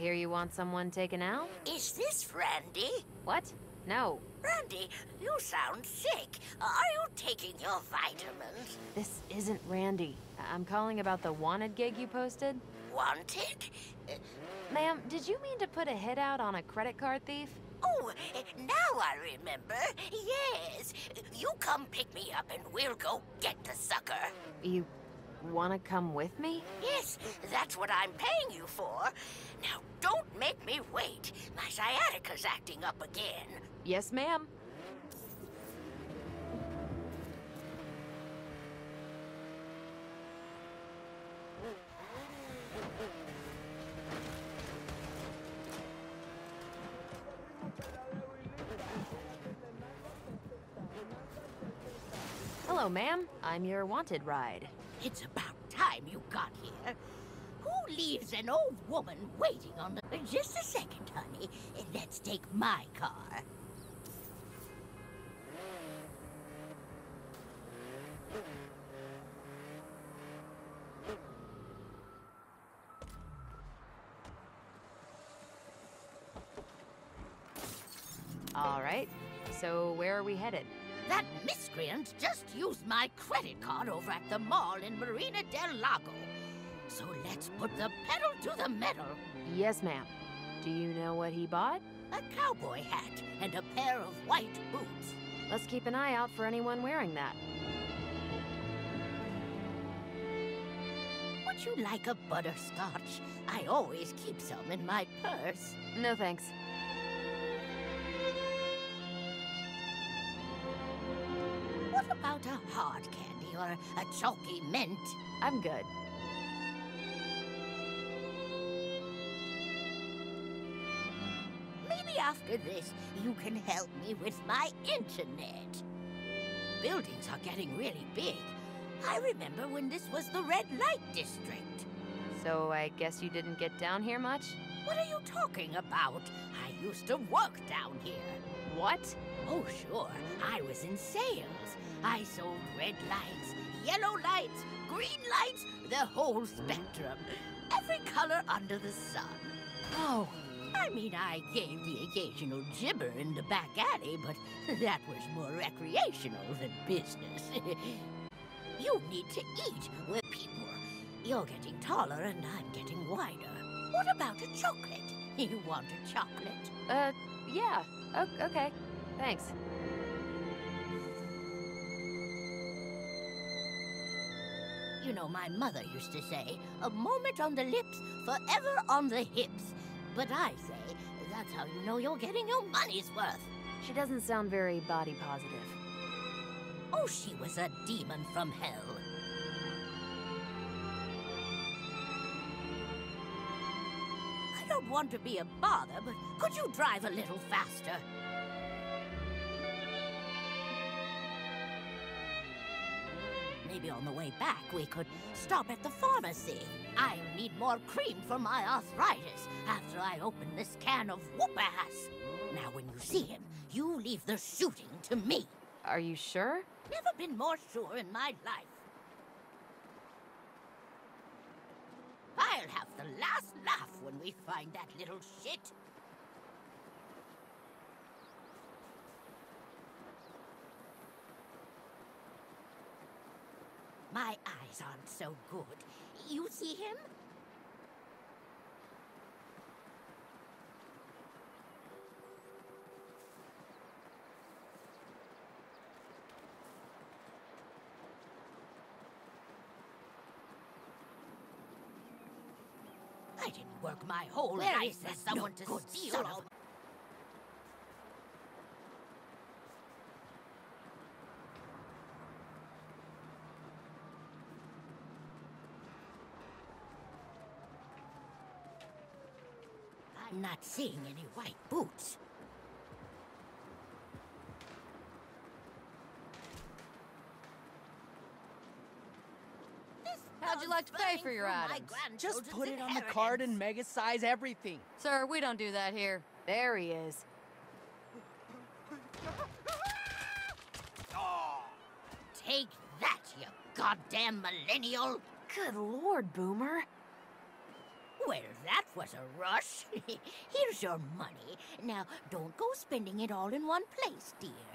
hear you want someone taken out? Is this Randy? What? No. Randy, you sound sick. Are you taking your vitamins? This isn't Randy. I'm calling about the wanted gig you posted. Wanted? Ma'am, did you mean to put a hit out on a credit card thief? Oh, now I remember. Yes. You come pick me up and we'll go get the sucker. You want to come with me? Yes, that's what I'm paying you for. Now, don't make me wait. My sciatica's acting up again. Yes, ma'am. Hello, ma'am. I'm your wanted ride. It's about time you got here. Who leaves an old woman waiting on the... Just a second, honey. Let's take my car. All right. So, where are we headed? That miscreant just used my credit card over at the mall in Marina del Lago. So let's put the pedal to the metal. Yes, ma'am. Do you know what he bought? A cowboy hat and a pair of white boots. Let's keep an eye out for anyone wearing that. Would you like a butterscotch? I always keep some in my purse. No thanks. What about a hard candy or a chalky mint? I'm good. Maybe after this, you can help me with my internet. Buildings are getting really big. I remember when this was the red light district. So, I guess you didn't get down here much? What are you talking about? I used to work down here. What? Oh, sure. I was in sales. I sold red lights, yellow lights, green lights, the whole spectrum. Every color under the sun. Oh, I mean, I gave the occasional gibber in the back alley, but that was more recreational than business. you need to eat with people. You're getting taller and I'm getting wider. What about a chocolate? You want a chocolate? uh, yeah. O okay. Thanks. You know, my mother used to say, a moment on the lips, forever on the hips. But I say, that's how you know you're getting your money's worth. She doesn't sound very body positive. Oh, she was a demon from hell. Want to be a bother, but could you drive a little faster? Maybe on the way back we could stop at the pharmacy. I need more cream for my arthritis after I open this can of whoop ass. Now, when you see him, you leave the shooting to me. Are you sure? Never been more sure in my life. We find that little shit. My eyes aren't so good. You see him? I didn't work my whole Where life for someone no to steal all of I'm not seeing any white boots. This How'd you like to pay for your items? Just put it on the card and inheritance. mega size everything. Sir, we don't do that here. There he is. Take that, you goddamn millennial! Good lord, Boomer. Well, that was a rush. Here's your money. Now, don't go spending it all in one place, dear.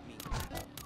at me.